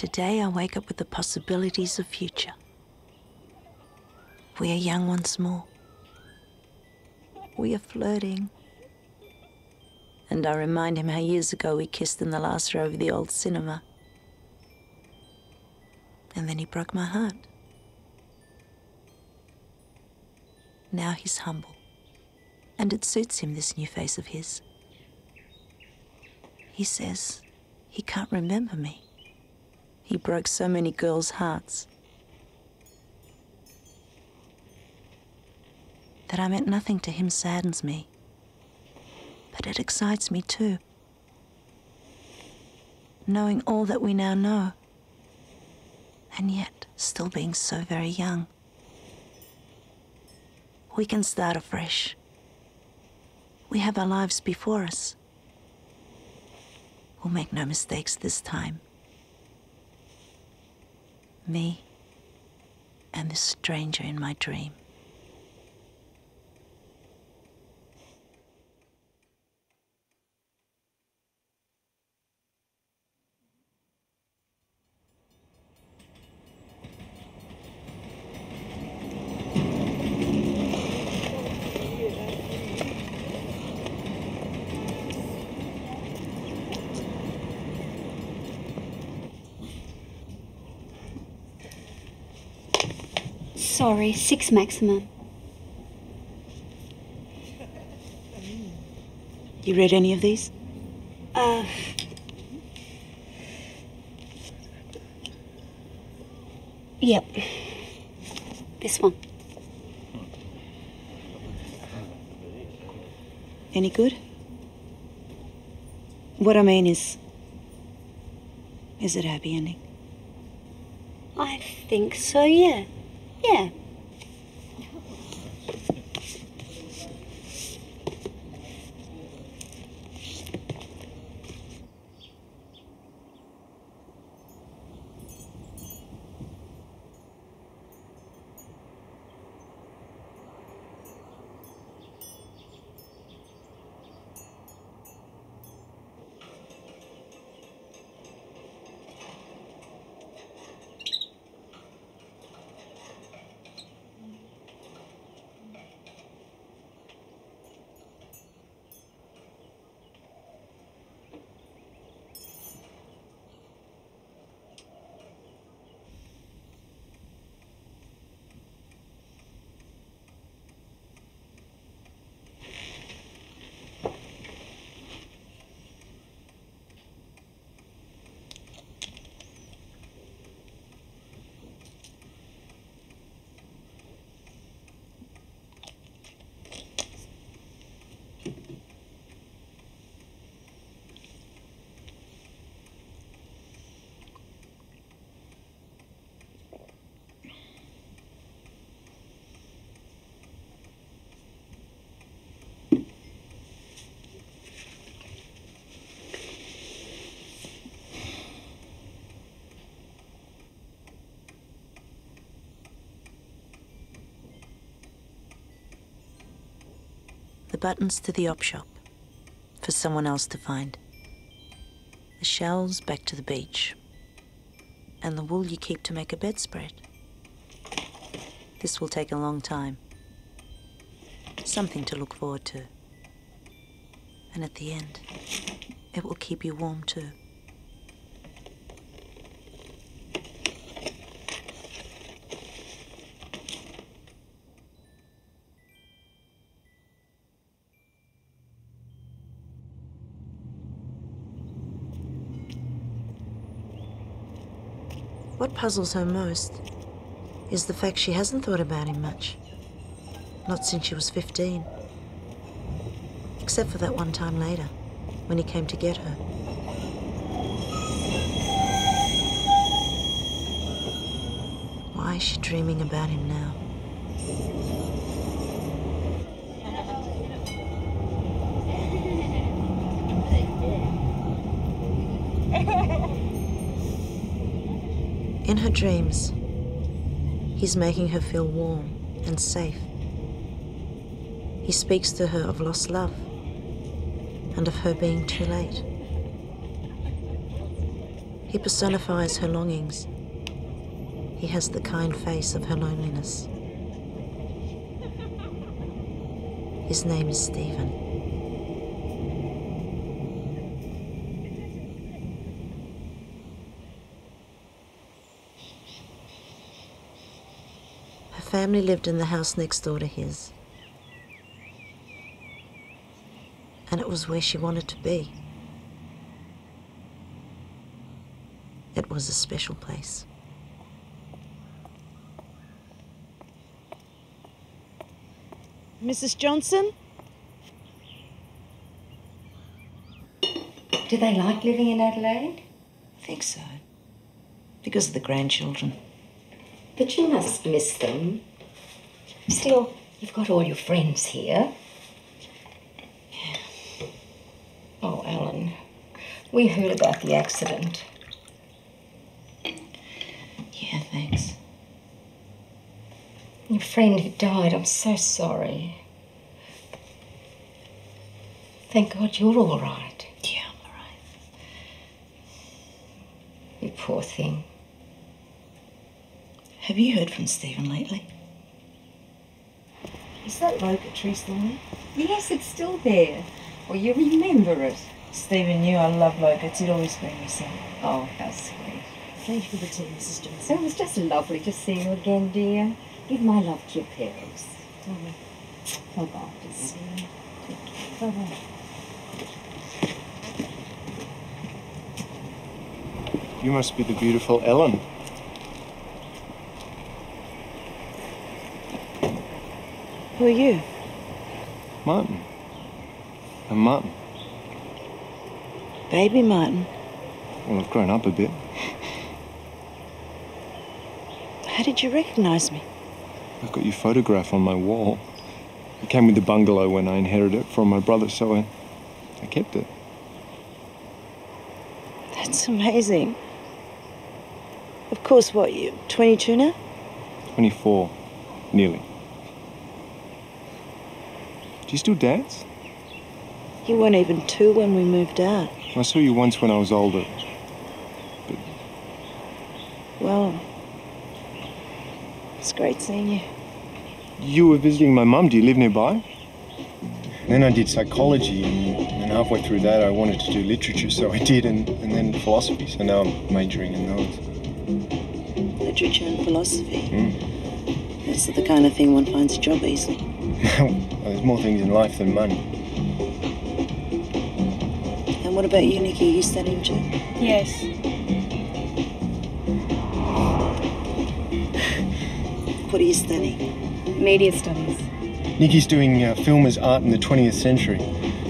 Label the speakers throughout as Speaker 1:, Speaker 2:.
Speaker 1: Today I wake up with the possibilities of future. We are young once more. We are flirting. And I remind him how years ago we kissed in the last row of the old cinema. And then he broke my heart. Now he's humble. And it suits him, this new face of his. He says he can't remember me. He broke so many girls' hearts. That I meant nothing to him saddens me. But it excites me too. Knowing all that we now know. And yet still being so very young. We can start afresh. We have our lives before us. We'll make no mistakes this time. Me and this stranger in my dream.
Speaker 2: Sorry, six maximum.
Speaker 1: You read any of these?
Speaker 2: Uh. Yep. This one.
Speaker 1: Any good? What I mean is. Is it a happy ending?
Speaker 2: I think so, yeah. Yeah.
Speaker 1: The buttons to the op shop. For someone else to find. The shells back to the beach. And the wool you keep to make a bedspread. This will take a long time. Something to look forward to. And at the end, it will keep you warm too. What puzzles her most is the fact she hasn't thought about him much. Not since she was 15. Except for that one time later, when he came to get her. Why is she dreaming about him now? Her dreams, he's making her feel warm and safe. He speaks to her of lost love and of her being too late.
Speaker 3: He personifies her longings. He has the kind face of her loneliness. His name is Stephen. Her family lived in the house next door to his. And it was where she wanted to be. It was a special place.
Speaker 1: Mrs. Johnson?
Speaker 4: Do they like living in Adelaide?
Speaker 3: I think so. Because of the grandchildren.
Speaker 4: But you must miss them. Still, you've got all your friends here. Oh, Alan, we heard about the accident.
Speaker 3: Yeah, thanks.
Speaker 4: Your friend who died, I'm so sorry. Thank God you're all right.
Speaker 3: Yeah, I'm alright.
Speaker 4: You poor thing.
Speaker 3: Have you heard from Stephen lately?
Speaker 1: Is that locust tree still there?
Speaker 4: Yes, it's still there. Well, you remember it.
Speaker 1: Stephen knew I love Locust. He'd always bring me some.
Speaker 4: Oh, how sweet.
Speaker 1: Thank you for the tea, Mrs. Johnson.
Speaker 4: It was just lovely to see you again, dear. Give my love to your parents. Bye-bye, dear.
Speaker 1: Bye-bye.
Speaker 5: You must be the beautiful Ellen.
Speaker 1: Who are you?
Speaker 5: Martin. I'm Martin.
Speaker 1: Baby Martin.
Speaker 5: Well, I've grown up a bit.
Speaker 1: How did you recognize me?
Speaker 5: I've got your photograph on my wall. It came with the bungalow when I inherited it from my brother, so I, I kept it.
Speaker 1: That's amazing. Of course, what, you 22 now?
Speaker 5: 24, nearly. Do you still dance?
Speaker 1: You weren't even two when we moved out.
Speaker 5: I saw you once when I was older. But...
Speaker 1: Well, it's great seeing you.
Speaker 5: You were visiting my mum. Do you live nearby? Then I did psychology, and, and halfway through that, I wanted to do literature, so I did, and, and then philosophy. So now I'm majoring in those.
Speaker 1: Literature and philosophy.
Speaker 5: Mm.
Speaker 1: That's the kind of thing one finds a job easily.
Speaker 5: There's more things in life than money.
Speaker 1: And what about you, Nikki? You studying too?
Speaker 2: Yes.
Speaker 1: What are you studying?
Speaker 2: Media studies.
Speaker 5: Nikki's doing uh, film as art in the 20th century.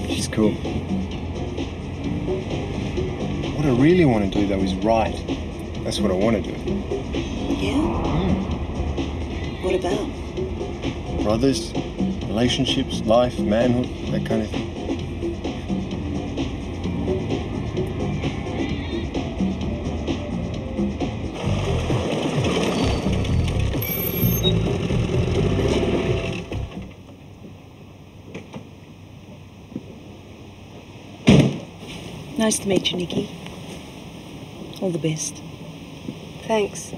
Speaker 5: She's cool. What I really want to do, though, is write. That's what I want to do.
Speaker 1: Yeah? What about?
Speaker 5: Brothers, relationships, life, manhood, that kind of thing.
Speaker 1: Nice to meet you, Nikki. All the best.
Speaker 2: Thanks.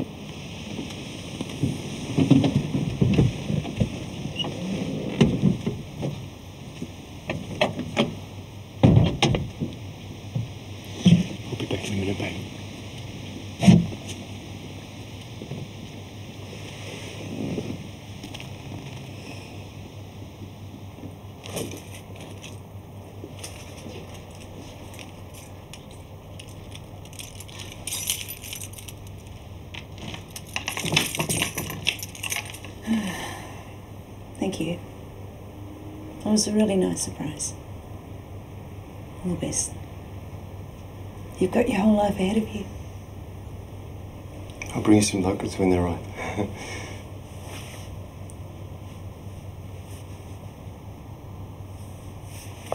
Speaker 5: I'll be back in a minute, babe.
Speaker 1: Thank you. That was really nice surprise. All the best. You've got your whole life ahead of you.
Speaker 5: I'll bring you some locusts when they're ripe.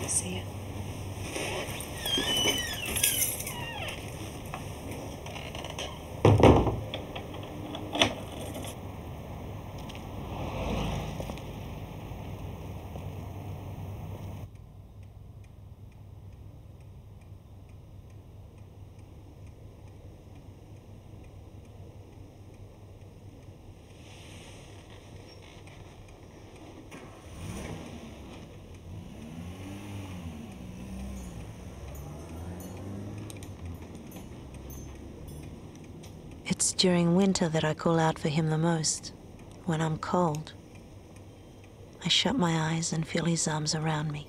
Speaker 1: See ya. During winter that I call out for him the most, when I'm cold. I shut my eyes and feel his arms around me,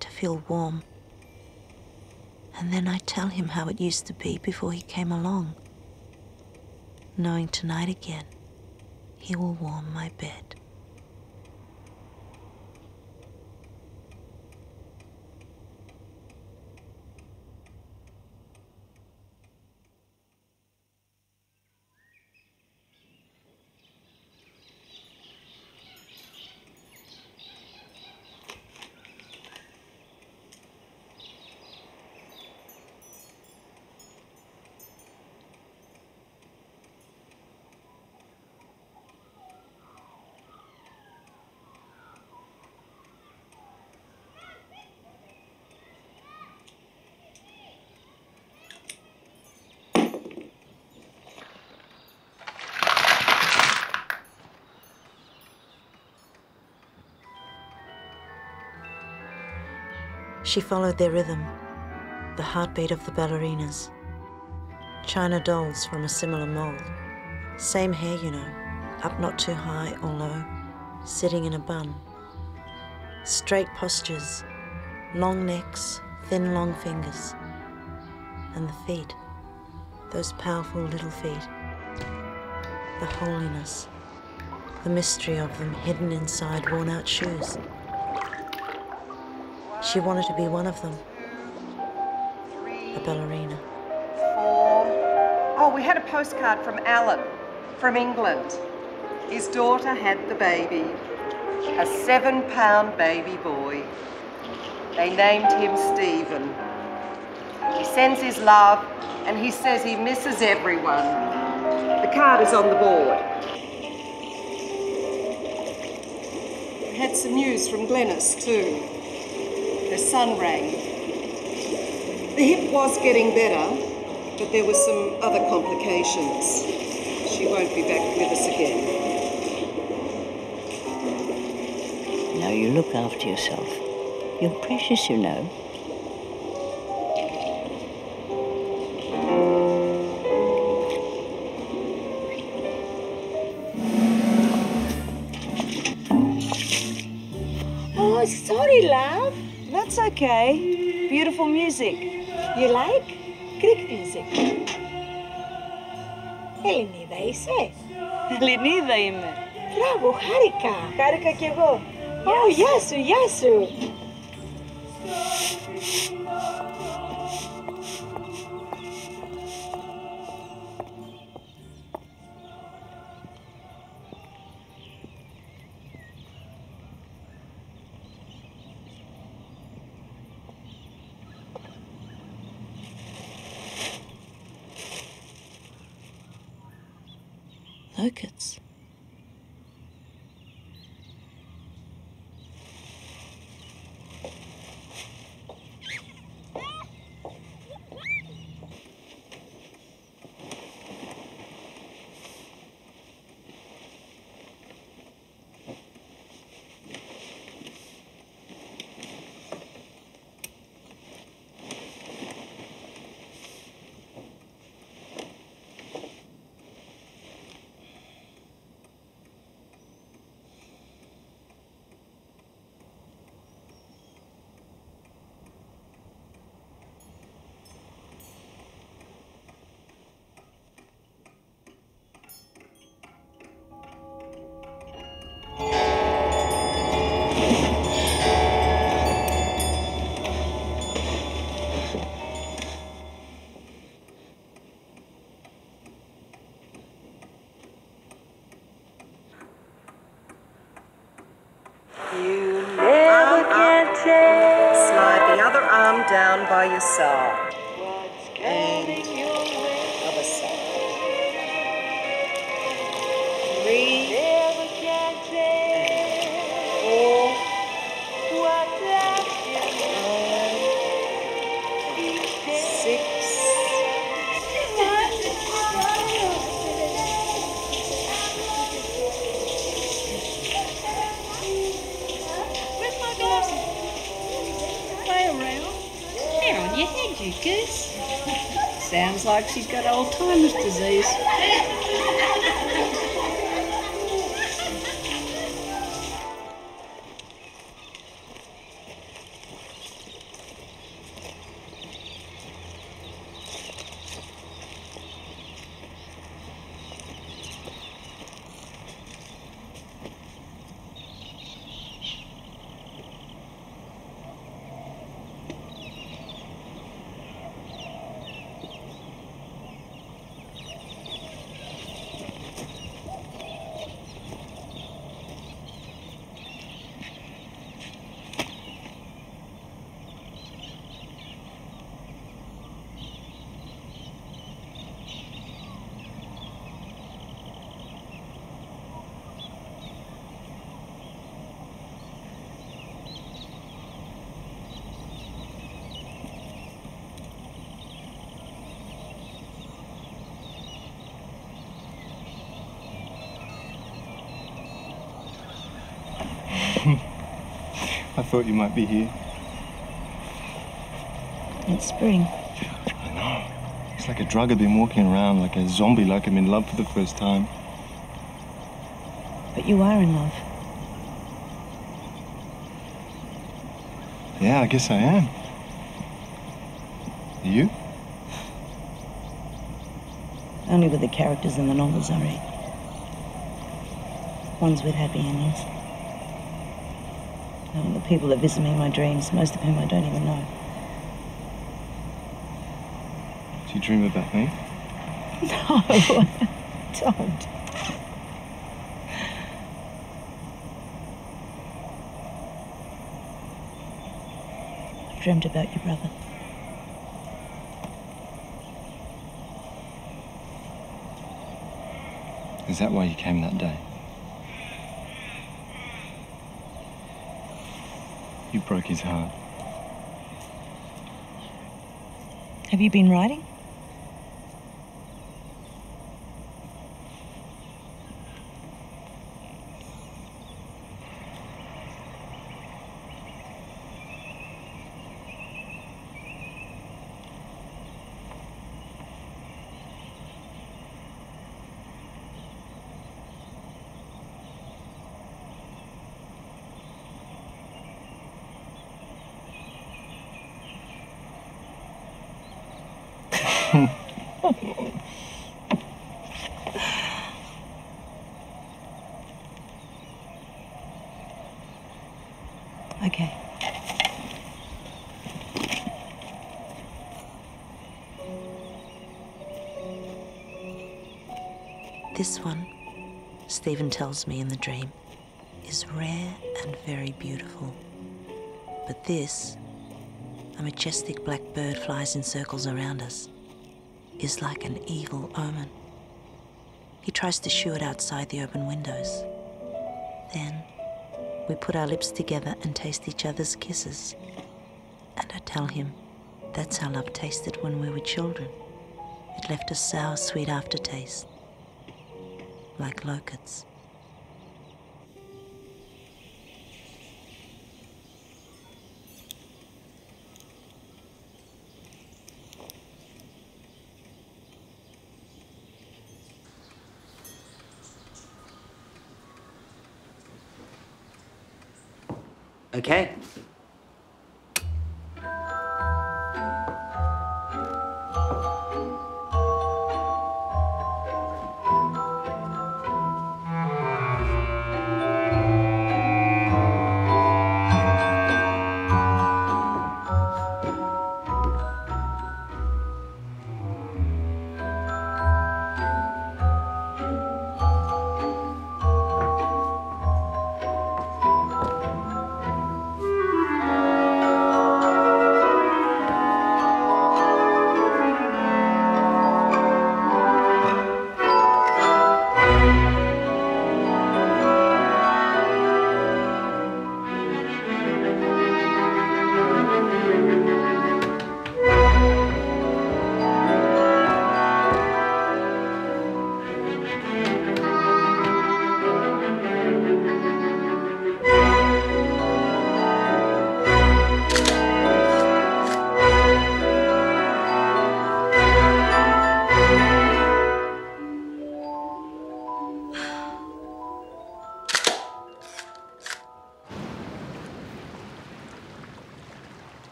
Speaker 1: to feel warm. And then I tell him how it used to be before he came along, knowing tonight again he will warm my bed. She followed their rhythm, the heartbeat of the ballerinas. China dolls from a similar mold. Same hair, you know, up not too high or low, sitting in a bun. Straight postures, long necks, thin long fingers. And the feet, those powerful little feet. The holiness, the mystery of them hidden inside worn out shoes. She wanted to be one of them, a ballerina.
Speaker 6: Four. Oh, we had a postcard from Alan from England. His daughter had the baby, a seven pound baby boy. They named him Stephen. He sends his love and he says he misses everyone. The card is on the board. We had some news from Glennis too. Her son rang. The hip was getting better, but there were some other complications. She won't be back with us again.
Speaker 7: Now you look after yourself. You're precious, you know.
Speaker 8: okay. Beautiful music.
Speaker 9: You like Greek music? Ελληνίδα είσαι.
Speaker 8: Ελληνίδα είμαι.
Speaker 9: Μπράβο, χάρηκα.
Speaker 8: Χάρηκα κι εγώ.
Speaker 9: Ω, γεια σου, γεια σου.
Speaker 6: Down
Speaker 10: Sounds like she's got Alzheimer's disease.
Speaker 5: I thought you might be here.
Speaker 10: It's spring.
Speaker 5: I know. It's like a drug I've been walking around like a zombie, like I'm in love for the first time.
Speaker 10: But you are in love.
Speaker 5: Yeah, I guess I am. Are you?
Speaker 10: Only with the characters in the novels I read. Ones with happy endings. And the people that visit me in my dreams, most of whom I don't even know.
Speaker 5: Do you dream about me?
Speaker 10: No, don't. I dreamt about your brother.
Speaker 5: Is that why you came that day? You broke his heart.
Speaker 10: Have you been writing?
Speaker 1: This one, Stephen tells me in the dream, is rare and very beautiful. But this, a majestic black bird flies in circles around us, is like an evil omen. He tries to shoo it outside the open windows. Then we put our lips together and taste each other's kisses. And I tell him that's how love tasted when we were children. It left a sour, sweet aftertaste, like locusts.
Speaker 11: Okay.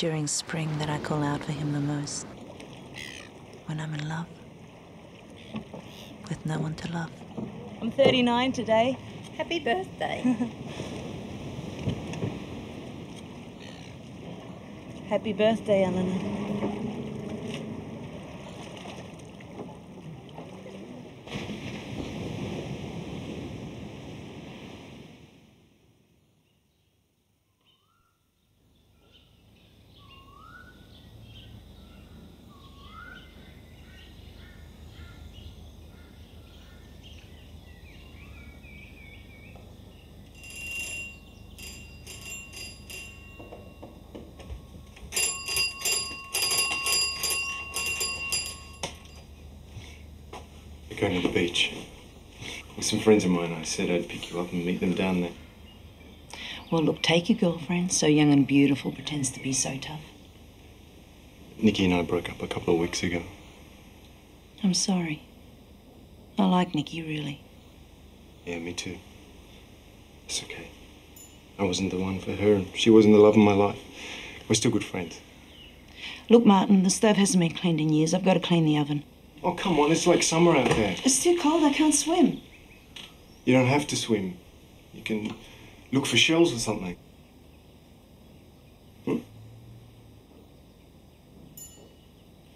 Speaker 3: During spring that I call out for him the most. When I'm in love. With no one to love.
Speaker 1: I'm 39 today.
Speaker 7: Happy birthday.
Speaker 1: Happy birthday, Eleanor.
Speaker 5: We're going to the beach. With some friends of mine, I said I'd pick you up and meet them down there.
Speaker 1: Well, look, take your girlfriend, so young and beautiful, pretends to be so tough.
Speaker 5: Nikki and I broke up a couple of weeks ago.
Speaker 1: I'm sorry. I like Nikki, really.
Speaker 5: Yeah, me too. It's okay. I wasn't the one for her, and she wasn't the love of my life. We're still good friends.
Speaker 1: Look, Martin, the stove hasn't been cleaned in years. I've got to clean the oven.
Speaker 5: Oh, come on, it's like summer out there.
Speaker 1: It's too cold. I can't swim.
Speaker 5: You don't have to swim. You can look for shells or something. Hmm?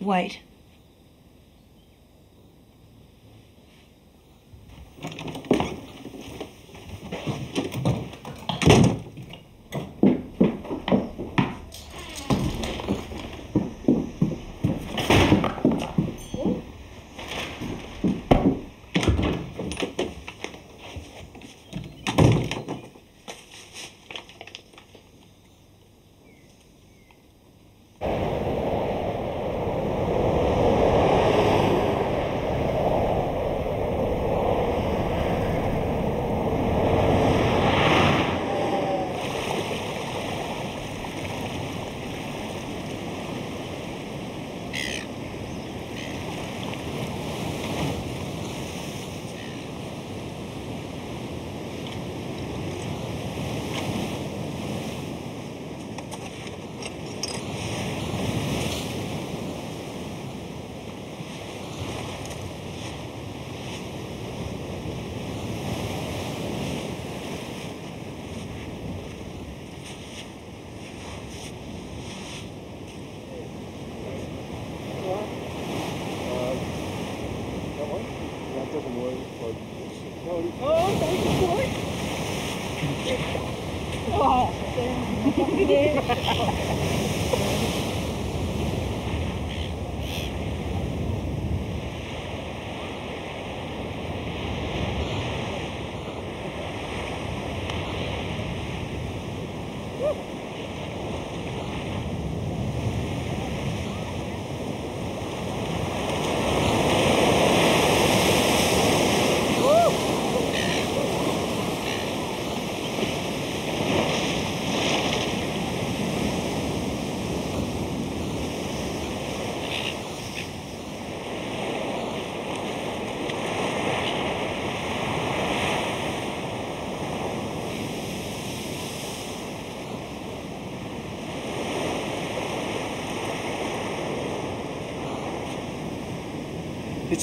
Speaker 1: Wait.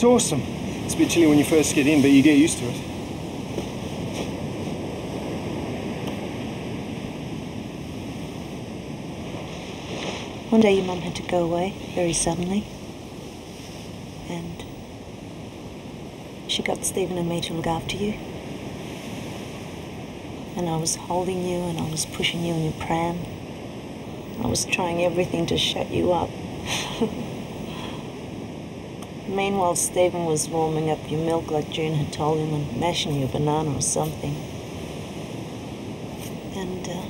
Speaker 5: It's awesome. It's a bit chilly when you first get in, but you get used to it.
Speaker 1: One day your mum had to go away very suddenly. And she got Stephen and me to look after you. And I was holding you and I was pushing you in your pram. I was trying everything to shut you up. Meanwhile, Stephen was warming up your milk like June had told him and mashing you a banana or something. And uh,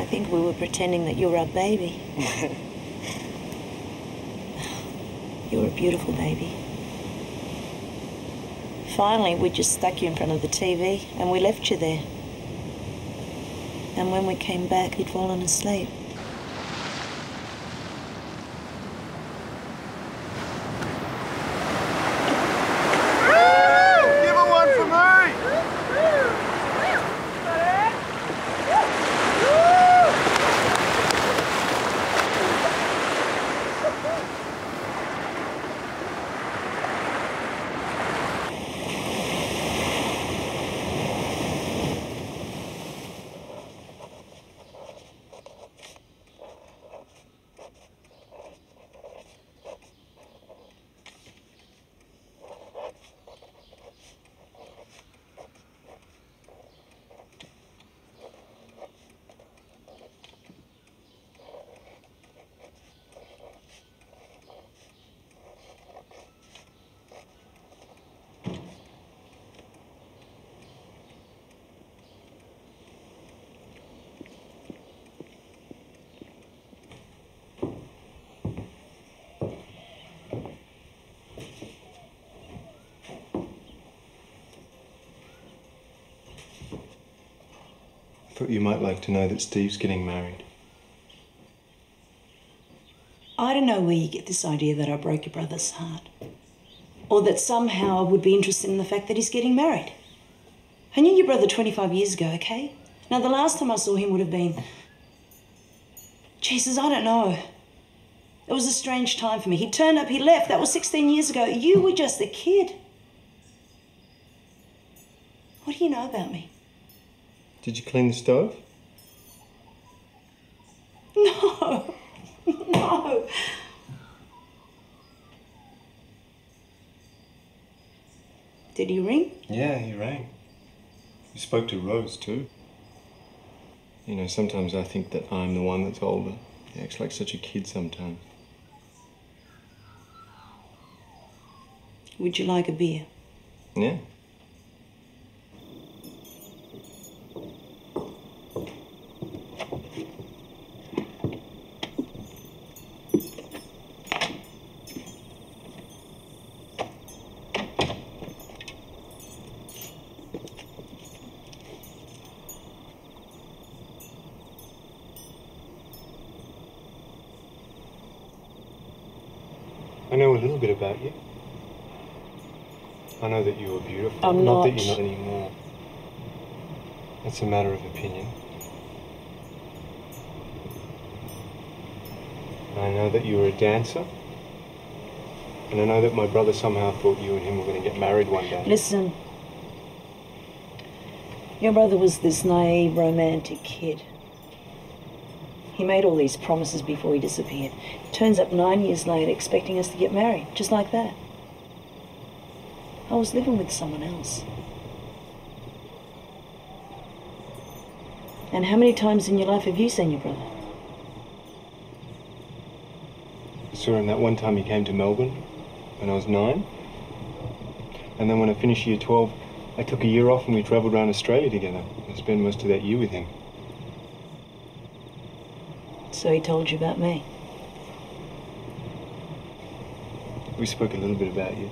Speaker 1: I think we were pretending that you were our baby. you were a beautiful baby. Finally, we just stuck you in front of the TV and we left you there. And when we came back, you'd fallen asleep.
Speaker 5: Thought you might like to know that Steve's getting married.
Speaker 1: I don't know where you get this idea that I broke your brother's heart. Or that somehow I would be interested in the fact that he's getting married. I knew your brother 25 years ago, okay? Now, the last time I saw him would have been. Jesus, I don't know. It was a strange time for me. He turned up, he left. That was 16 years ago. You were just a kid. What do you know about me?
Speaker 5: Did you clean the stove?
Speaker 1: No. No. Did he ring?
Speaker 5: Yeah, he rang. He spoke to Rose too. You know, sometimes I think that I'm the one that's older. He acts like such a kid sometimes.
Speaker 1: Would you like a beer?
Speaker 5: Yeah. I know a little bit about you. I know that you were beautiful.
Speaker 1: I'm
Speaker 5: not. that you're not anymore. It's a matter of opinion. I know that you were a dancer. And I know that my brother somehow thought you and him were going to get married one day.
Speaker 1: Listen. Your brother was this naive, romantic kid. He made all these promises before he disappeared. Turns up nine years later expecting us to get married, just like that. I was living with someone else. And how many times in your life have you seen your brother?
Speaker 5: I saw him that one time he came to Melbourne when I was nine. And then when I finished year 12, I took a year off and we travelled around Australia together. I spent most of that year with him.
Speaker 1: So he told you about me.
Speaker 5: We spoke a little bit about you.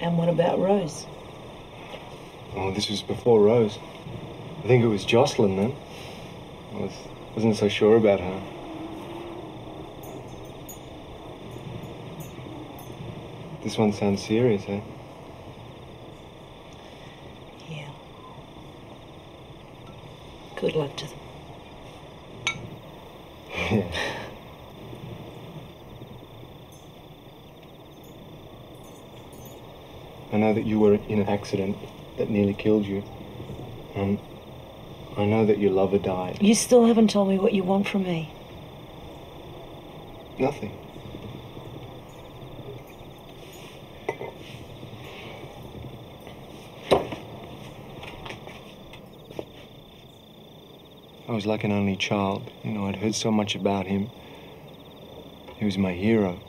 Speaker 1: And what about Rose?
Speaker 5: Oh, this was before Rose. I think it was Jocelyn then. I was, wasn't so sure about her. This one sounds serious, eh?
Speaker 1: Yeah. Good luck to them.
Speaker 5: Yeah. I know that you were in an accident that nearly killed you. And I know that your lover died.
Speaker 1: You still haven't told me what you want from me.
Speaker 5: Nothing. I was like an only child. You know, I'd heard so much about him. He was my hero,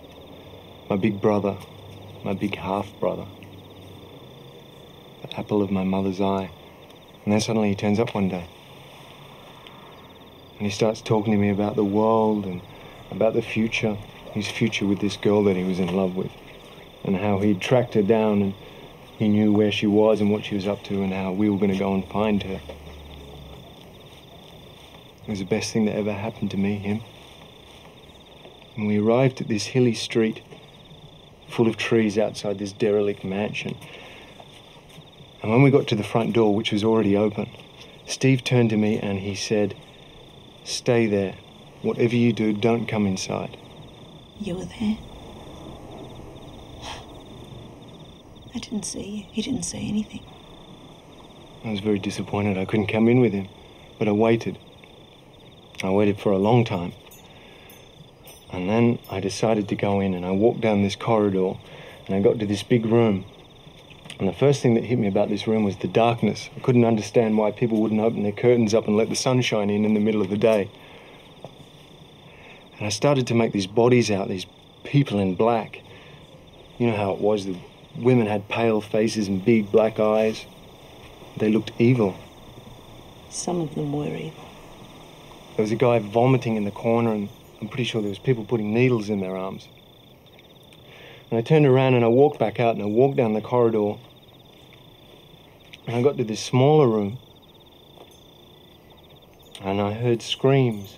Speaker 5: my big brother, my big half brother, the apple of my mother's eye. And then suddenly he turns up one day. And he starts talking to me about the world and about the future, his future with this girl that he was in love with, and how he'd tracked her down and he knew where she was and what she was up to, and how we were going to go and find her. It was the best thing that ever happened to me, him. And we arrived at this hilly street full of trees outside this derelict mansion. And when we got to the front door, which was already open, Steve turned to me and he said, Stay there. Whatever you do, don't come inside.
Speaker 1: You were there? I didn't see you. He didn't say anything.
Speaker 5: I was very disappointed I couldn't come in with him, but I waited. I waited for a long time. And then I decided to go in and I walked down this corridor and I got to this big room. And the first thing that hit me about this room was the darkness. I couldn't understand why people wouldn't open their curtains up and let the sunshine in in the middle of the day. And I started to make these bodies out, these people in black. You know how it was, the women had pale faces and big black eyes. They looked evil.
Speaker 1: Some of them were evil.
Speaker 5: There was a guy vomiting in the corner, and I'm pretty sure there was people putting needles in their arms. And I turned around and I walked back out and I walked down the corridor. And I got to this smaller room. And I heard screams.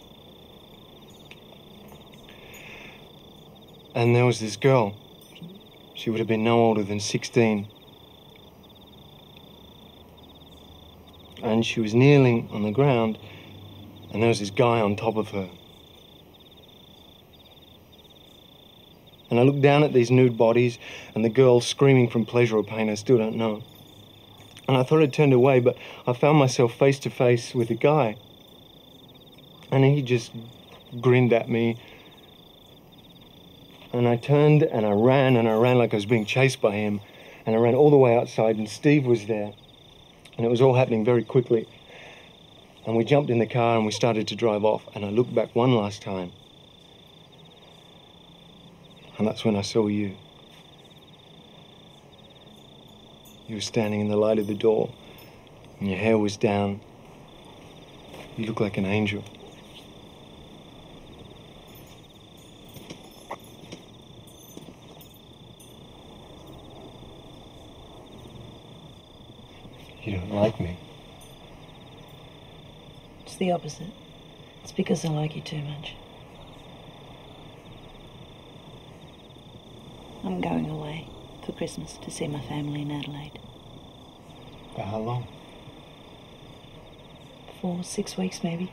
Speaker 5: And there was this girl. She would have been no older than 16. And she was kneeling on the ground, and there was this guy on top of her. And I looked down at these nude bodies and the girl screaming from pleasure or pain, I still don't know. And I thought I'd turned away, but I found myself face to face with a guy. And he just grinned at me. And I turned and I ran and I ran like I was being chased by him. And I ran all the way outside, and Steve was there. And it was all happening very quickly. And we jumped in the car and we started to drive off. And I looked back one last time. And that's when I saw you. You were standing in the light of the door, and your hair was down. You looked like an angel. You don't like me.
Speaker 1: It's the opposite. It's because I like you too much. I'm going away for Christmas to see my family in Adelaide.
Speaker 5: For how long?
Speaker 1: Four, six weeks maybe.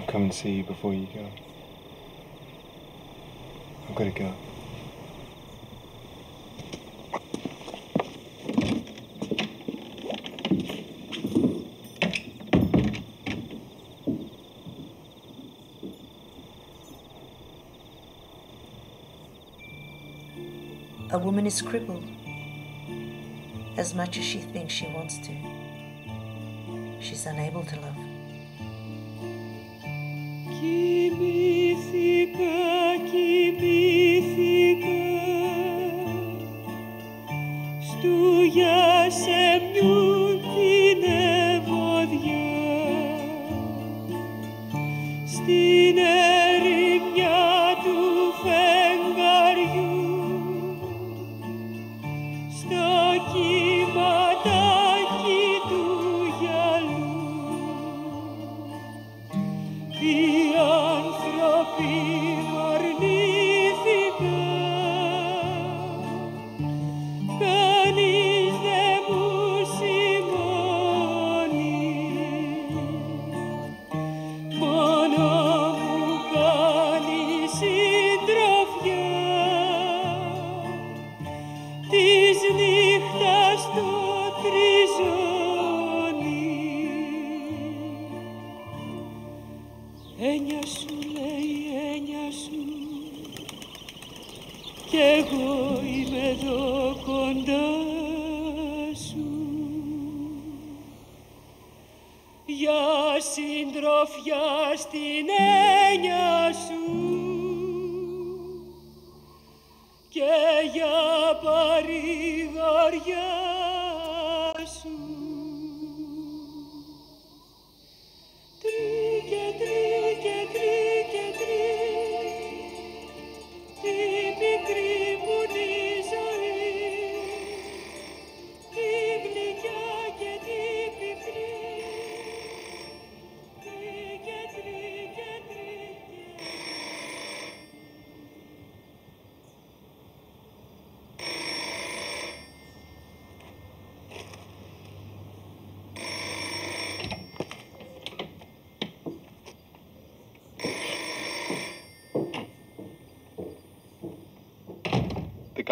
Speaker 5: I'll come and see you before you go. I've got to go.
Speaker 3: A woman is crippled as much as she thinks she wants to. She's unable to love.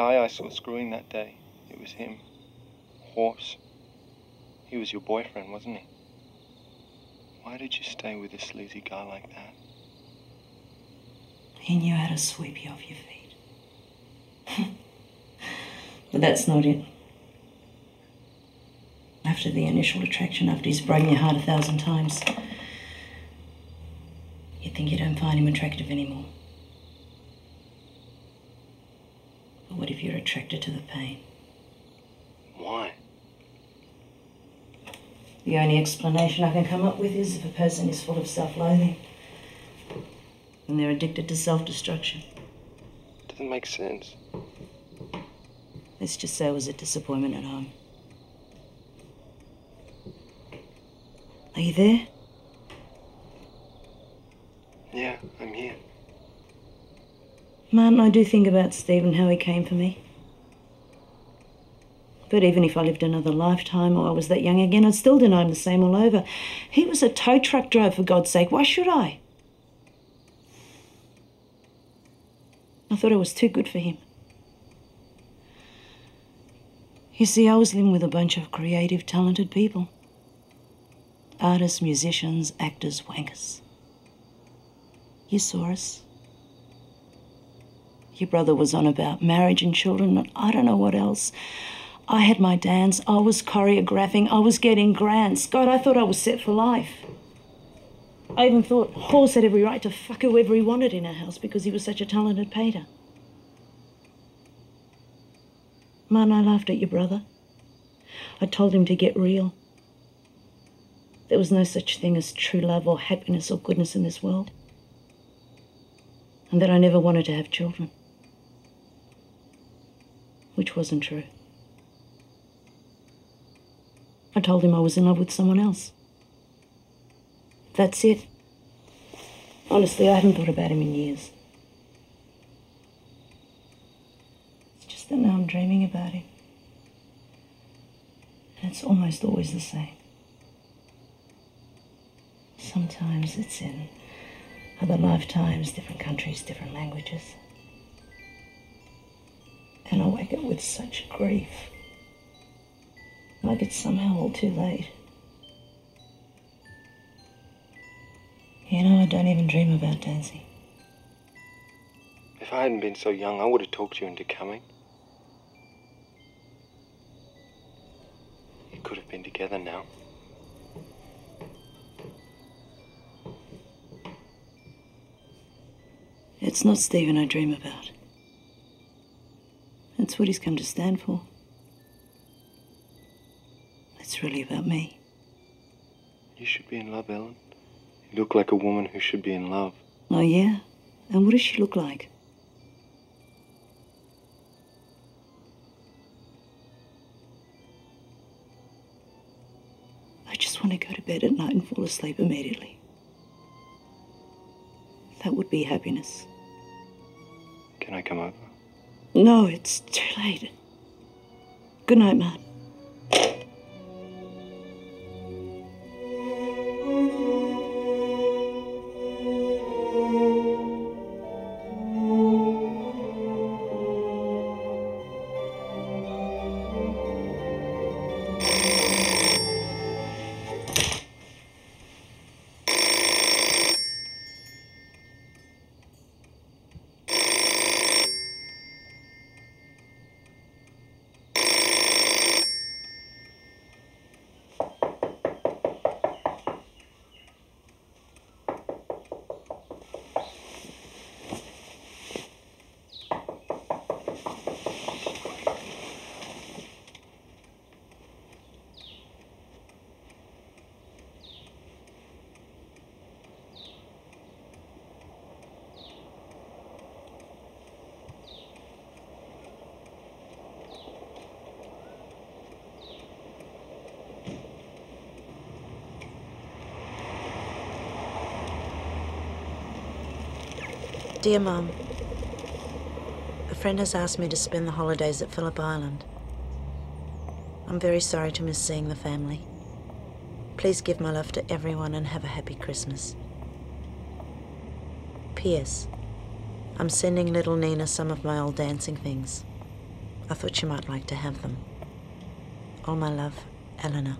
Speaker 5: Guy I saw screwing that day, it was him. Horse. He was your boyfriend, wasn't he? Why did you stay with a sleazy guy like that?
Speaker 1: He knew how to sweep you off your feet. but that's not it. After the initial attraction, after he's broken your heart a thousand times, you think you don't find him attractive anymore. But what if you're attracted to the pain?
Speaker 5: Why?
Speaker 1: The only explanation I can come up with is if a person is full of self loathing and they're addicted to self destruction.
Speaker 5: Doesn't make sense.
Speaker 1: Let's just say it was a disappointment at home. Are you there?
Speaker 5: Yeah, I'm here.
Speaker 1: Martin, I do think about Steve and how he came for me. But even if I lived another lifetime or I was that young again, I'd still deny him the same all over. He was a tow truck driver, for God's sake. Why should I? I thought I was too good for him. You see, I was living with a bunch of creative, talented people artists, musicians, actors, wankers. You saw us. Your brother was on about marriage and children, and I don't know what else. I had my dance, I was choreographing, I was getting grants. God, I thought I was set for life. I even thought Horse had every right to fuck whoever he wanted in our house because he was such a talented painter. Man, I laughed at your brother. I told him to get real. There was no such thing as true love or happiness or goodness in this world. And that I never wanted to have children. Which wasn't true. I told him I was in love with someone else. That's it. Honestly, I haven't thought about him in years. It's just that now I'm dreaming about him. And it's almost always the same. Sometimes it's in other lifetimes, different countries, different languages. And I wake up with such grief. Like it's somehow all too late. You know, I don't even dream about dancing.
Speaker 5: If I hadn't been so young, I would have talked you into coming. You could have been together now.
Speaker 1: It's not Stephen I dream about. That's what he's come to stand for. It's really about me.
Speaker 5: You should be in love, Ellen. You look like a woman who should be in love.
Speaker 1: Oh, yeah? And what does she look like? I just want to go to bed at night and fall asleep immediately. That would be happiness.
Speaker 5: Can I come over?
Speaker 1: No, it's too late. Good night, Martin.
Speaker 3: Dear Mum, a friend has asked me to spend the holidays at Phillip Island. I'm very sorry to miss seeing the family. Please give my love to everyone and have a happy Christmas. P.S. I'm sending little Nina some of my old dancing things. I thought she might like to have them. All my love, Eleanor.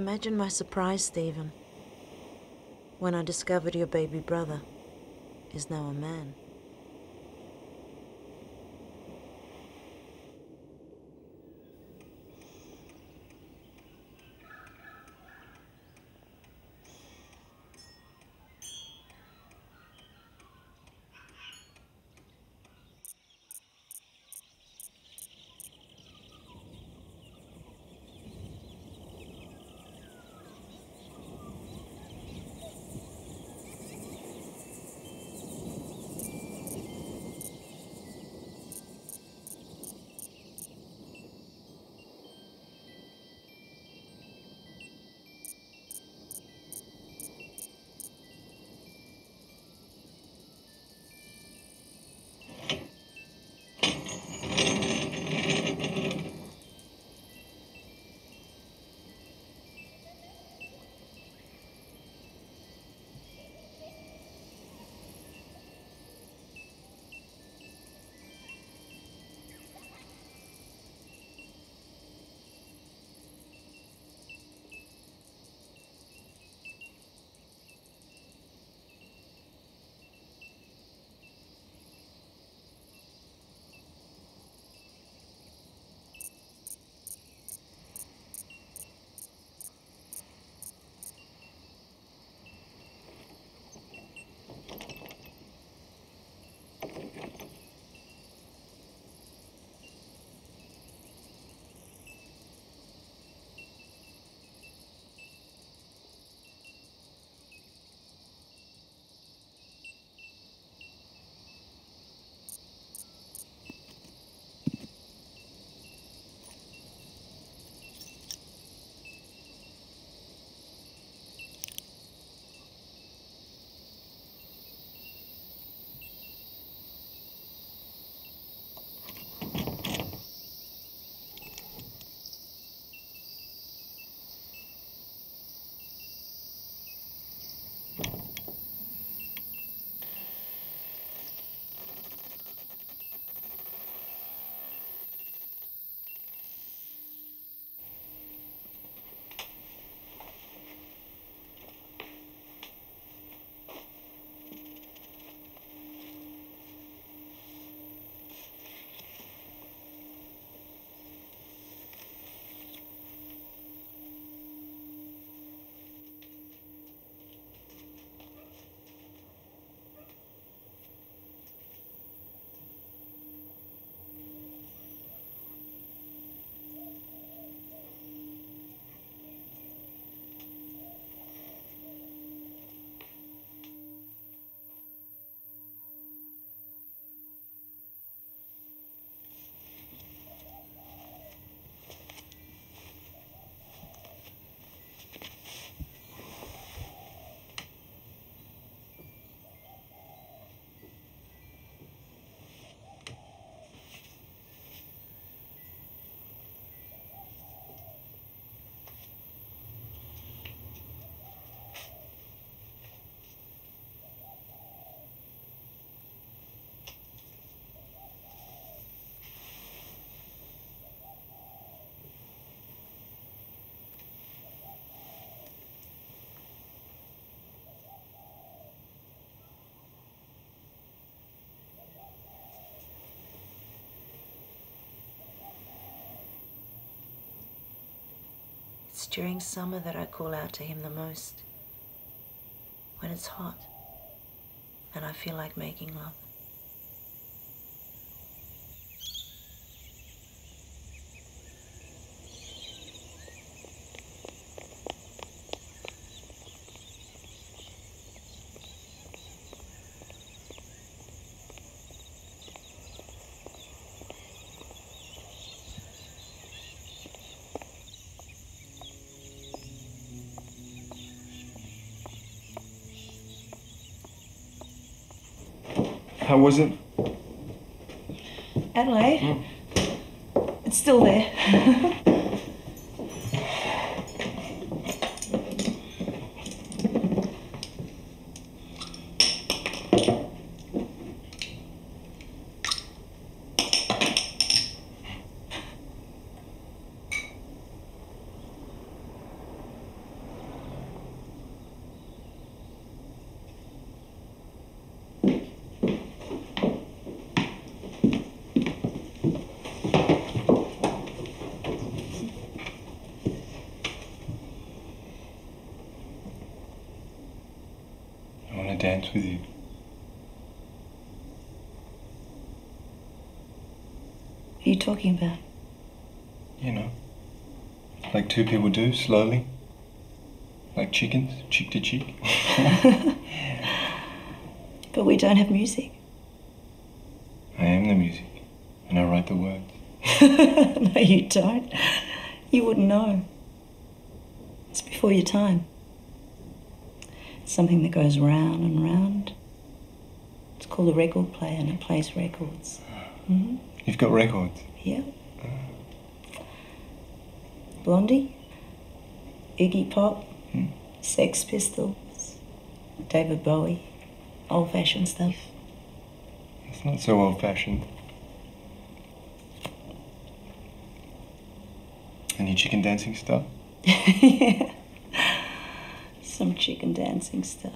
Speaker 3: Imagine my surprise, Stephen,
Speaker 1: when I discovered your baby brother is now a man. During summer that I call out to him the most. When it's hot and I feel like making love.
Speaker 5: How was it?
Speaker 12: Adelaide, it's still there.
Speaker 5: you
Speaker 1: talking about?
Speaker 5: You know, like two people do, slowly. Like chickens, cheek to cheek.
Speaker 1: But we don't have music.
Speaker 5: I am the music, and I write the words.
Speaker 1: no, you don't. You wouldn't know. It's before your time. It's something that goes round and round. It's called a record player and it plays records. hmm
Speaker 5: You've got records.
Speaker 1: Yeah. Blondie, Iggy Pop, hmm. Sex Pistols, David Bowie, old fashioned stuff.
Speaker 5: It's not so old fashioned. Any chicken dancing stuff?
Speaker 1: yeah. Some chicken dancing stuff.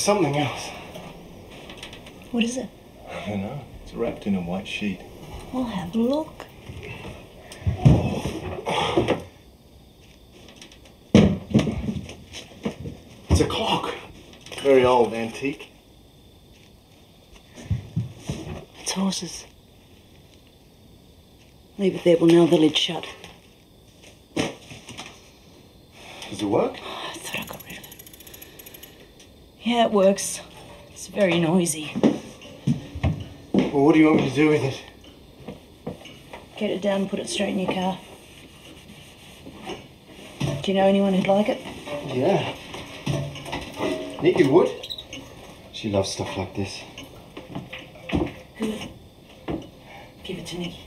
Speaker 5: There's something else.
Speaker 1: What is it?
Speaker 5: I don't know. It's wrapped in a white sheet.
Speaker 1: I'll have a look.
Speaker 5: It's a clock. Very old, antique.
Speaker 1: It's horses. Leave it there, we'll nail the lid shut.
Speaker 5: Does it work?
Speaker 1: I thought I got rid of it. Yeah, it works. It's very noisy.
Speaker 5: Well, what do you want me to do with it?
Speaker 1: Get it down and put it straight in your car. Do you know anyone who'd like it?
Speaker 5: Yeah. Nikki would. She loves stuff like this.
Speaker 1: Good. Give it to Nikki.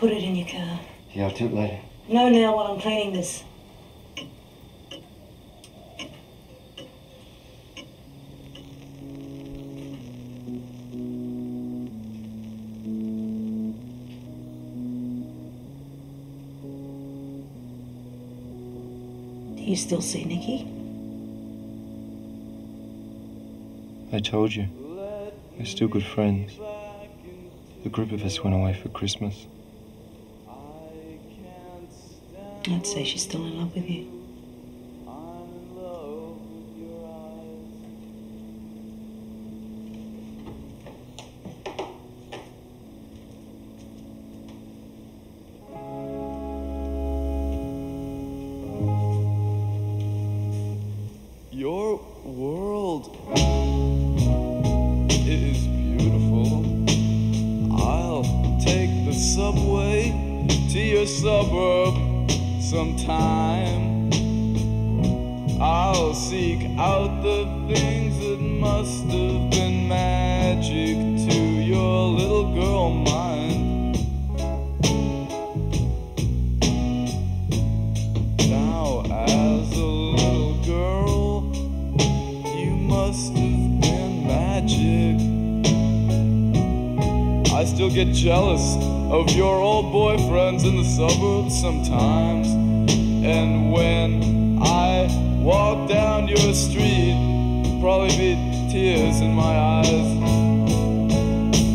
Speaker 1: Put it in your car.
Speaker 5: Yeah, I'll do it later.
Speaker 1: No, now while I'm cleaning this. Still see Nikki?
Speaker 5: I told you. We're still good friends. The group of us went away for Christmas.
Speaker 1: I'd say she's still in love with you.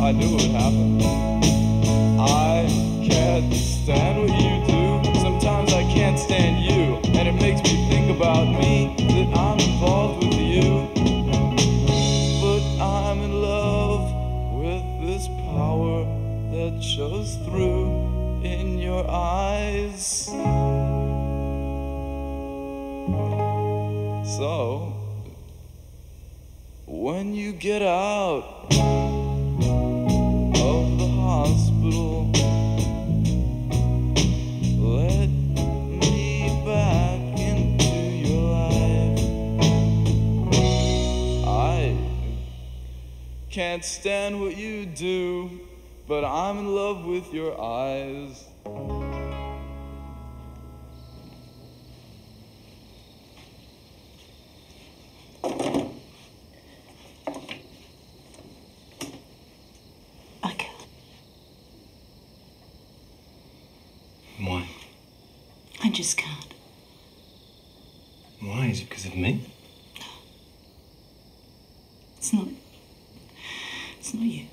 Speaker 13: I knew it would happen. I can't stand what you do. Sometimes I can't stand you. And it makes me think about me that I'm involved with you. But I'm in love with this power that shows through in your eyes. So, when you get out can't stand what you do, but I'm in love with your eyes.
Speaker 1: I can't.
Speaker 5: Why?
Speaker 1: I just can't.
Speaker 5: Why? Is it because of me?
Speaker 1: It's not. It's not you.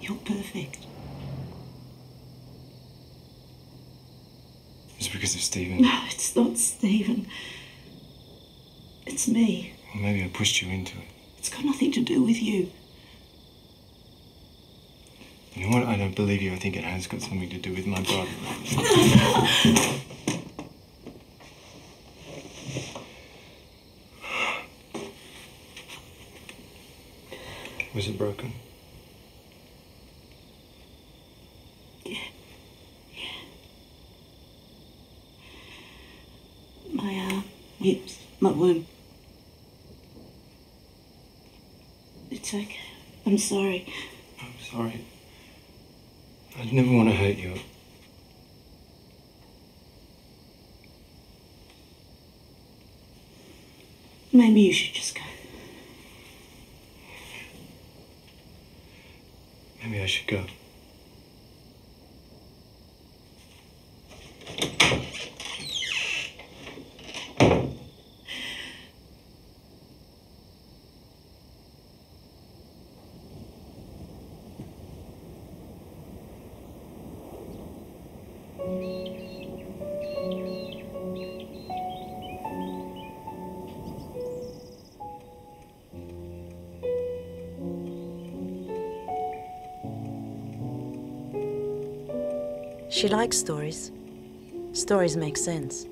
Speaker 1: You're perfect.
Speaker 5: It's because of Stephen?
Speaker 1: No, it's not Stephen. It's me.
Speaker 5: Well, maybe I pushed you into it.
Speaker 1: It's got nothing to do with you.
Speaker 5: You know what? I don't believe you. I think it has got something to do with my brother. Was it broken?
Speaker 1: yeah My arm, hips, my womb. It's okay. I'm sorry.
Speaker 5: I'm sorry. I'd never want to hurt you.
Speaker 1: Maybe you should just go.
Speaker 5: Maybe I should go.
Speaker 3: She likes stories. Stories make sense.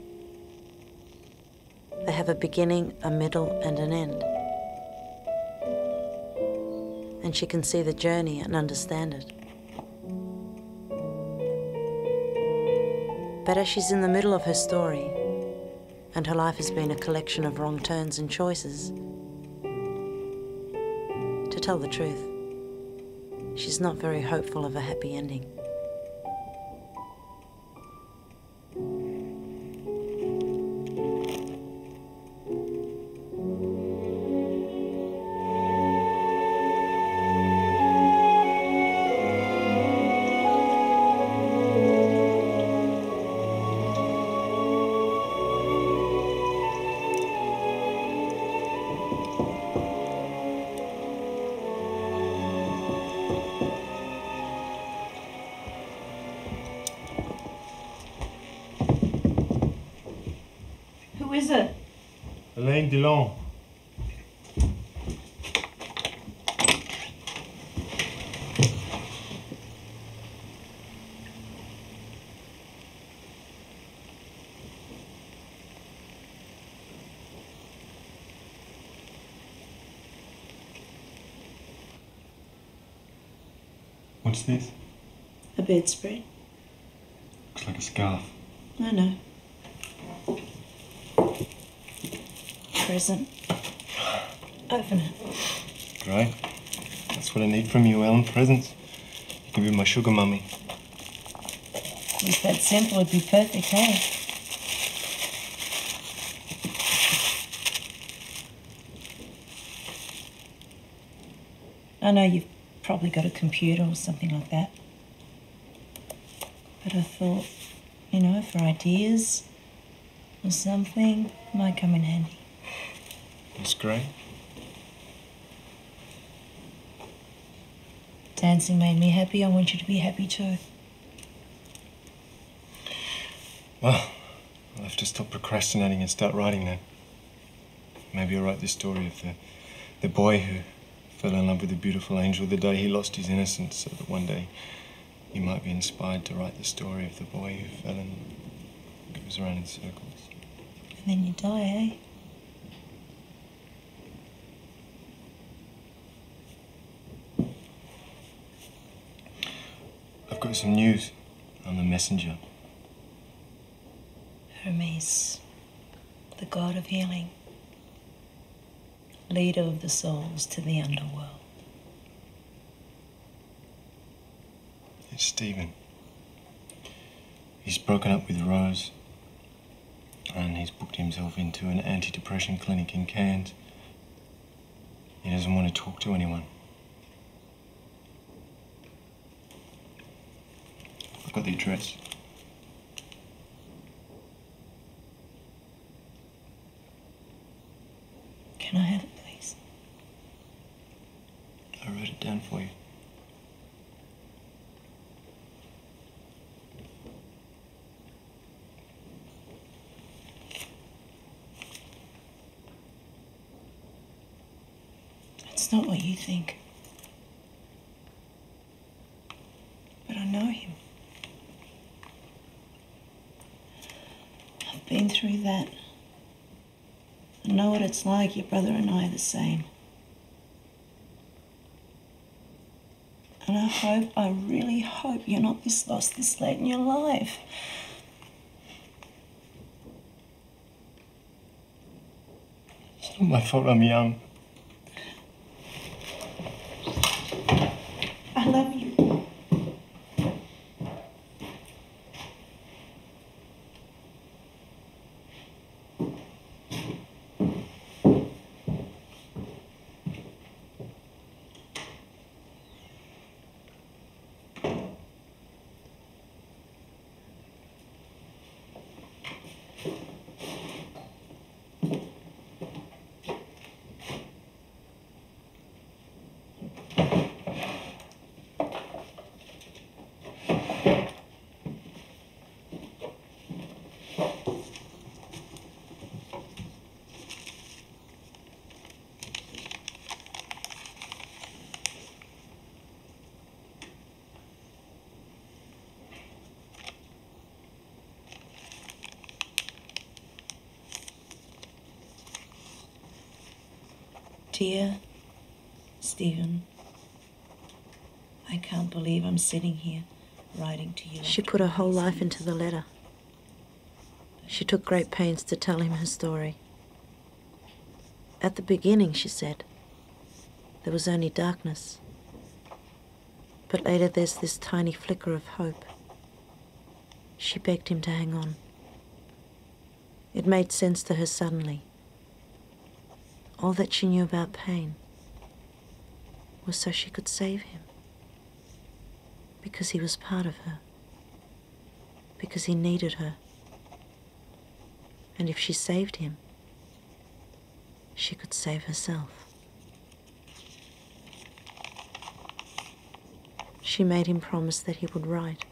Speaker 3: They have a beginning, a middle, and an end. And she can see the journey and understand it. But as she's in the middle of her story, and her life has been a collection of wrong turns and choices, to tell the truth, she's not very hopeful of a happy ending.
Speaker 5: What's this?
Speaker 1: A bedspread.
Speaker 5: Looks like a scarf.
Speaker 1: I know. Present. Open it.
Speaker 5: Great. That's what I need from you, Ellen. Presents. You can be my sugar mummy.
Speaker 1: If that simple, it'd be perfect, hey? I know you've probably got a computer or something like that. But I thought, you know, for ideas or something, might come in handy.
Speaker 5: That's great.
Speaker 1: Dancing made me happy. I want you to be happy too.
Speaker 5: Well, I'll have to stop procrastinating and start writing now. Maybe I'll write the story of the, the boy who fell in love with a beautiful angel the day he lost his innocence, so that one day he might be inspired to write the story of the boy who fell and goes around in circles.
Speaker 1: And then you die, eh?
Speaker 5: I've got some news. I'm the messenger.
Speaker 1: Hermes, the god of healing, leader of the souls to the underworld.
Speaker 5: It's Stephen. He's broken up with Rose. And he's booked himself into an anti-depression clinic in Cairns. He doesn't want to talk to anyone. I've got the address.
Speaker 1: I wrote it down for you. That's not what you think. But I know him. I've been through that. I know what it's like. Your brother and I are the same. Hope, I really hope you're not this lost this late in your life.
Speaker 5: It's not my fault I'm young.
Speaker 1: Dear Stephen, I can't believe I'm sitting here writing to you.
Speaker 3: She put her whole life into the letter. She took great pains to tell him her story. At the beginning, she said, there was only darkness. But later, there's this tiny flicker of hope. She begged him to hang on. It made sense to her suddenly. All that she knew about pain was so she could save him. Because he was part of her. Because he needed her. And if she saved him, she could save herself. She made him promise that he would write.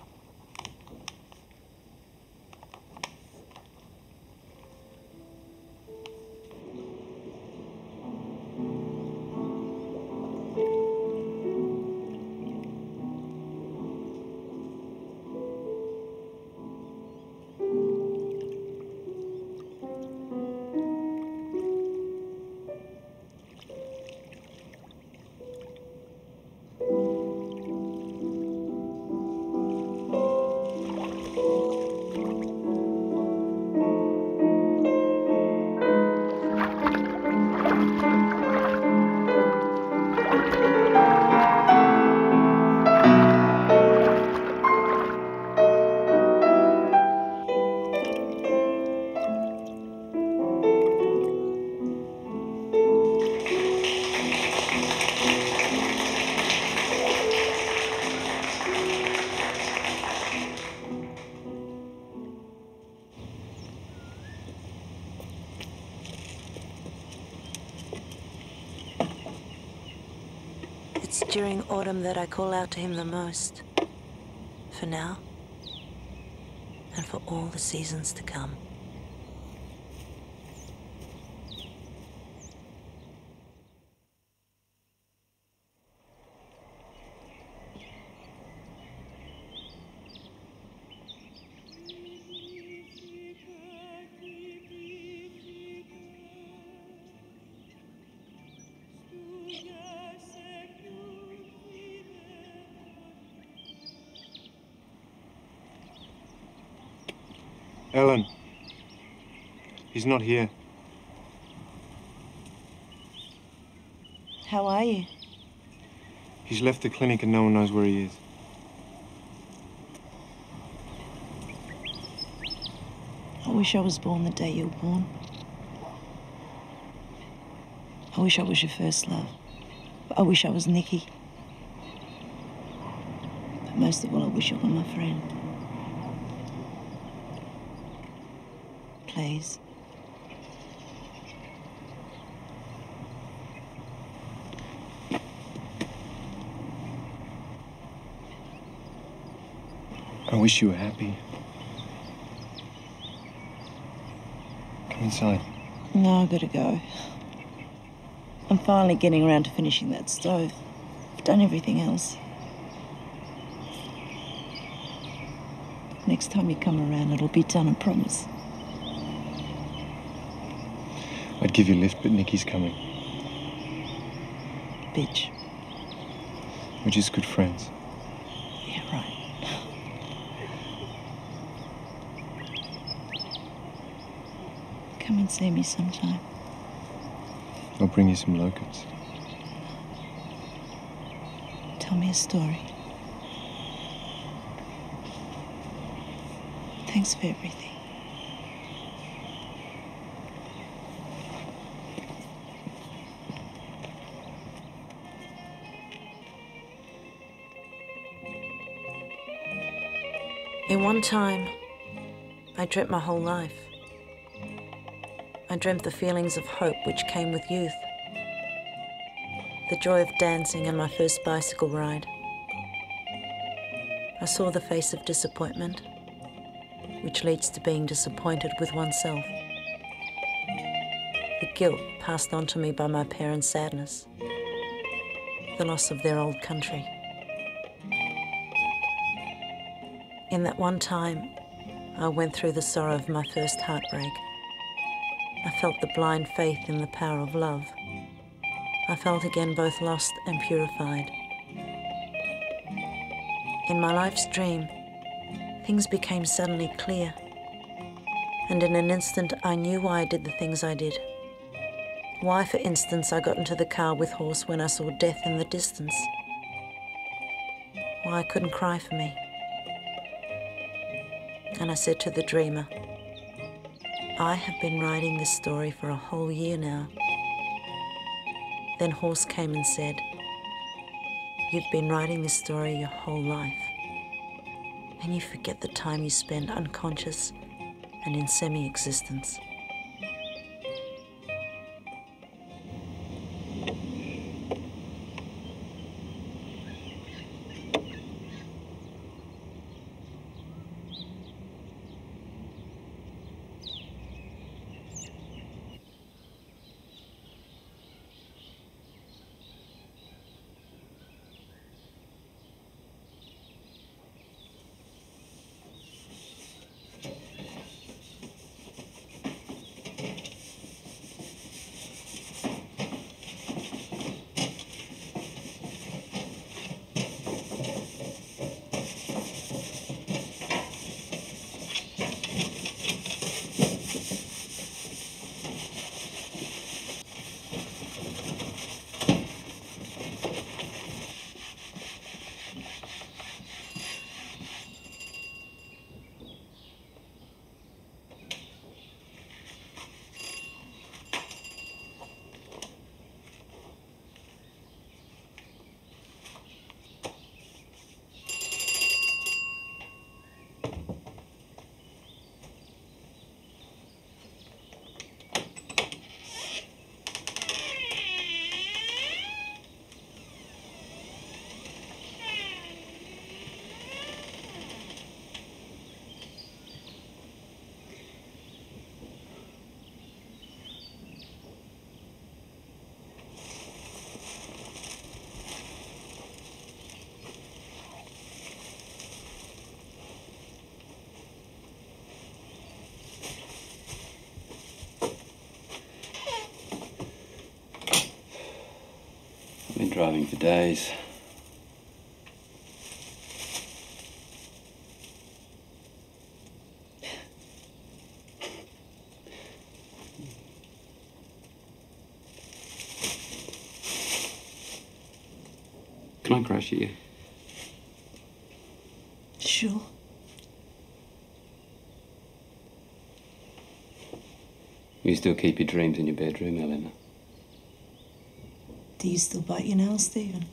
Speaker 3: That I call out to him the most. For now, and for all the seasons to come.
Speaker 5: He's not here.
Speaker 1: How are you?
Speaker 5: He's left the clinic and no one knows where he is.
Speaker 1: I wish I was born the day you were born. I wish I was your first love. I wish I was Nikki. But most of all, I wish you were my friend. Please.
Speaker 5: Wish you were happy. Come inside.
Speaker 1: No, I gotta go.
Speaker 14: I'm finally getting around to finishing that stove. I've done everything else. Next time you come around, it'll be done, I promise.
Speaker 5: I'd give you a lift, but Nikki's coming.
Speaker 14: Bitch.
Speaker 5: We're just good friends.
Speaker 14: Yeah, right. Come and see me sometime.
Speaker 5: I'll bring you some locusts.
Speaker 14: Tell me a story. Thanks for everything.
Speaker 1: In one time, I dreamt my whole life. I dreamt the feelings of hope which came with youth, the joy of dancing and my first bicycle ride. I saw the face of disappointment, which leads to being disappointed with oneself. The guilt passed on to me by my parents' sadness, the loss of their old country. In that one time, I went through the sorrow of my first heartbreak. I felt the blind faith in the power of love. I felt again both lost and purified. In my life's dream, things became suddenly clear. And in an instant, I knew why I did the things I did. Why, for instance, I got into the car with Horse when I saw death in the distance. Why I couldn't cry for me. And I said to the dreamer, I have been writing this story for a whole year now. Then Horse came and said, You've been writing this story your whole life. And you forget the time you spend unconscious and in semi existence.
Speaker 15: Driving for days. Can I crash at you?
Speaker 14: Sure.
Speaker 15: You still keep your dreams in your bedroom, Eleanor?
Speaker 14: You still bite your nails, Stephen?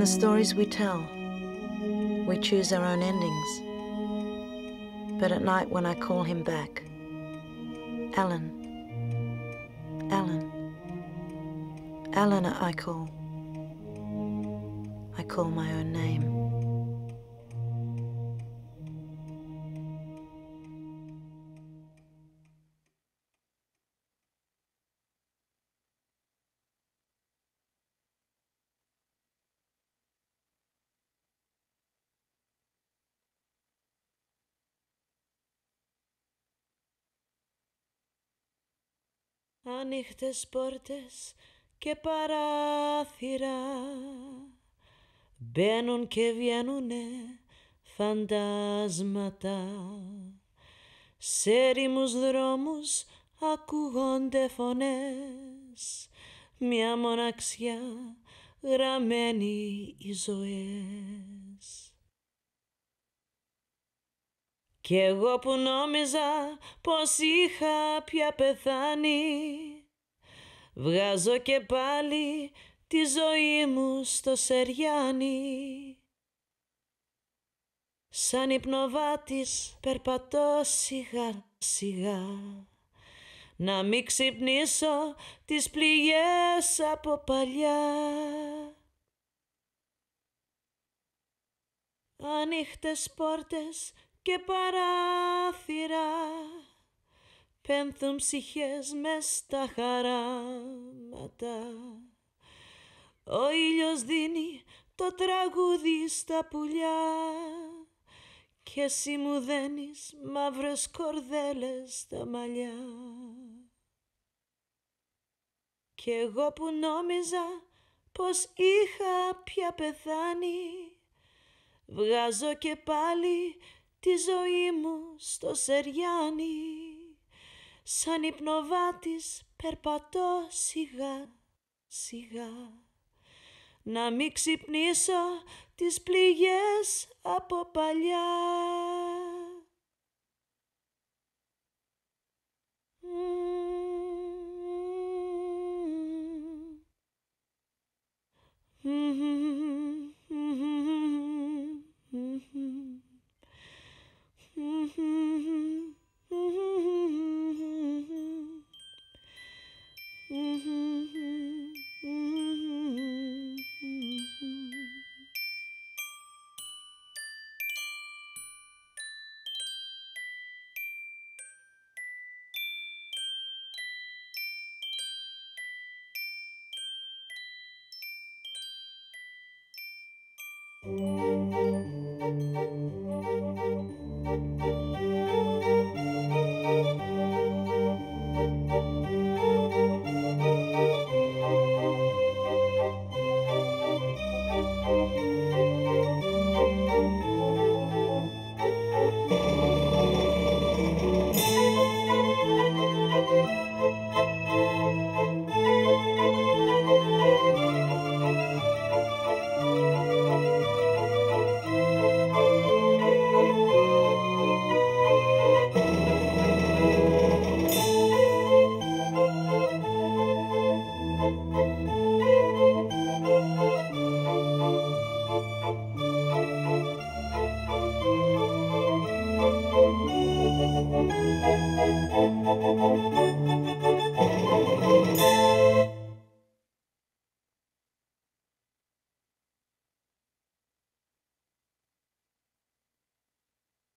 Speaker 3: The stories we tell, we choose our own endings. But at night when I call him back, Alan, Alan, Alan, I call. I call my own name.
Speaker 9: Ανοιχτές πόρτες και παράθυρα. Μπαίνουν και βγαίνουνε φαντάσματα. Σε ερήμους δρόμους ακούγονται φωνές. Μια μοναξιά γραμμένη οι ζωές. Κι εγώ που νόμιζα πως είχα πια πεθάνει Βγάζω και πάλι τη ζωή μου στο Σεριάνι. Σαν υπνοβάτης περπατώ σιγά σιγά. Να μην ξυπνήσω τις πληγές από παλιά. Ανοιχτές πόρτες και παράθυρα πένθουν ψυχές μες στα χαράματα. Ο ήλιος δίνει το τραγούδι στα πουλιά. Και εσύ μου δένεις μαύρες κορδέλες στα μαλλιά. Κι εγώ που νόμιζα πως είχα πια πεθάνει βγάζω και πάλι τη ζωή μου στο Σεριάνι σαν υπνοβάτης περπατώ σιγά σιγά. Να μην ξυπνήσω τις πληγές από παλιά.
Speaker 16: Thank